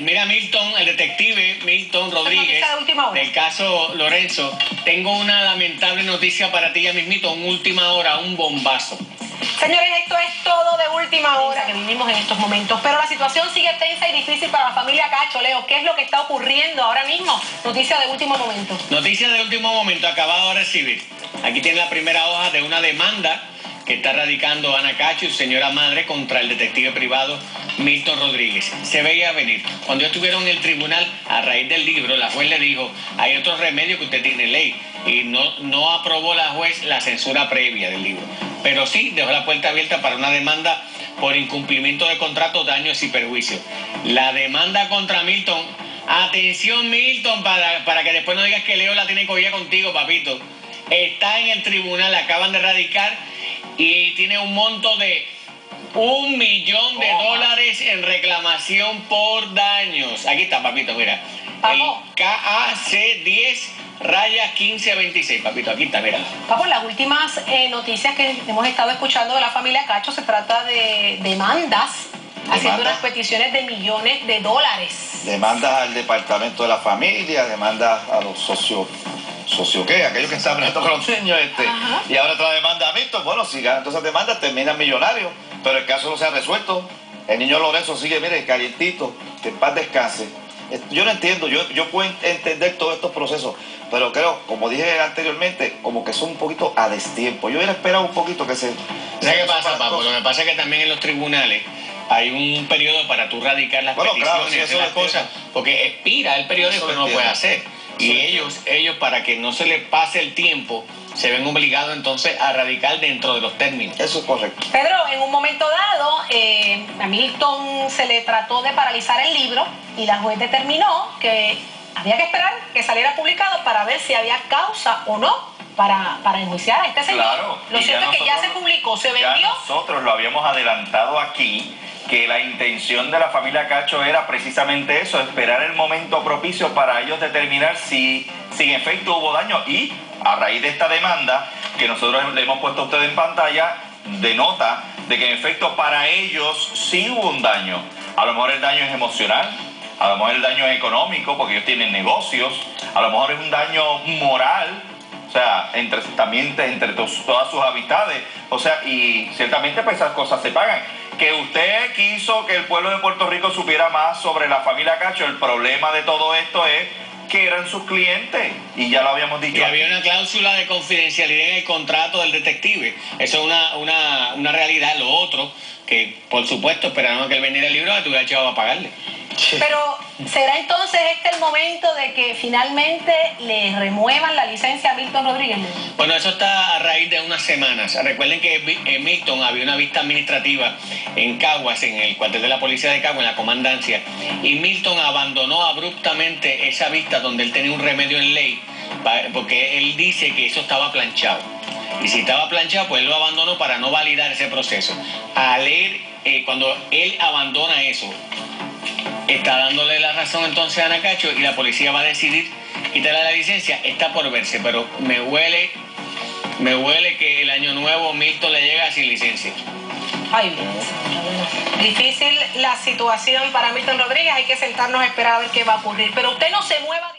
Mira, Milton, el detective Milton Rodríguez, de última hora. del caso Lorenzo, tengo una lamentable noticia para ti ya mismito, un última hora, un bombazo. Señores, esto es todo de última hora que vivimos en estos momentos, pero la situación sigue tensa y difícil para la familia Cacho. Leo, ¿qué es lo que está ocurriendo ahora mismo? Noticia de último momento. Noticia de último momento, acabado de recibir. Aquí tiene la primera hoja de una demanda que está radicando Ana Cacho y su señora madre contra el detective privado Milton Rodríguez. Se veía venir. Cuando estuvieron en el tribunal, a raíz del libro, la juez le dijo, hay otro remedio que usted tiene ley. Y no, no aprobó la juez la censura previa del libro. Pero sí dejó la puerta abierta para una demanda por incumplimiento de contrato, daños y perjuicios. La demanda contra Milton, atención Milton, para, para que después no digas que Leo la tiene cogida contigo, papito. Está en el tribunal, acaban de radicar y tiene un monto de un millón de dólares en reclamación por daños. Aquí está, papito, mira. El KAC 10 raya 15 a 26, papito, aquí está, mira. Papo, las últimas eh, noticias que hemos estado escuchando de la familia Cacho se trata de demandas, haciendo unas peticiones de millones de dólares. Demandas al departamento de la familia, demandas a los socios socio qué, aquellos que están hablando con los niños, este, y ahora otra demanda a Milton, bueno, si ganan todas esas demandas terminan millonarios, pero el caso no se ha resuelto. El niño Lorenzo sigue, mire, calientito, que en paz descanse. Yo no entiendo, yo, yo puedo entender todos estos procesos, pero creo, como dije anteriormente, como que son un poquito a destiempo. Yo hubiera esperado un poquito que se... ¿Sabes qué pasa, Papo? Lo que pasa es que también en los tribunales hay un periodo para tú radicar las peticiones y las cosas, porque expira el periodo y no lo puede hacer. Y ellos, ellos, para que no se les pase el tiempo, se ven obligados entonces a radicar dentro de los términos. Eso es correcto. Pedro, en un momento dado, eh, a Milton se le trató de paralizar el libro y la juez determinó que había que esperar que saliera publicado para ver si había causa o no para, para enjuiciar a este señor. Claro, lo cierto es que ya se publicó, se vendió. nosotros lo habíamos adelantado aquí que la intención de la familia Cacho era precisamente eso, esperar el momento propicio para ellos determinar si, si en efecto hubo daño y a raíz de esta demanda que nosotros le hemos puesto a ustedes en pantalla, denota de que en efecto para ellos sí hubo un daño. A lo mejor el daño es emocional, a lo mejor el daño es económico porque ellos tienen negocios, a lo mejor es un daño moral, sea, entre, también entre todas sus amistades, o sea, y ciertamente pues esas cosas se pagan que usted quiso que el pueblo de Puerto Rico supiera más sobre la familia Cacho. El problema de todo esto es que eran sus clientes y ya lo habíamos dicho. Y había una cláusula de confidencialidad en el contrato del detective. Eso es una, una, una realidad. Lo otro, que por supuesto esperaron que él vendiera el libro, que tuviera echado a pagarle. Pero ¿será entonces este el momento de que finalmente le remuevan la licencia a Milton Rodríguez? Bueno, eso está a raíz de unas semanas. Recuerden que en Milton había una vista administrativa en Caguas, en el cuartel de la policía de Caguas, en la comandancia, y Milton abandonó abruptamente esa vista donde él tenía un remedio en ley, porque él dice que eso estaba planchado. Y si estaba planchado, pues él lo abandonó para no validar ese proceso. A leer, eh, cuando él abandona eso, está dándole la razón entonces a Ana Cacho y la policía va a decidir quitarle la licencia, está por verse, pero me huele, me huele que el año nuevo Milton le llega sin licencia. Ay, Difícil la situación para Milton Rodríguez, hay que sentarnos a esperar a ver qué va a ocurrir. Pero usted no se mueva.